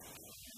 す。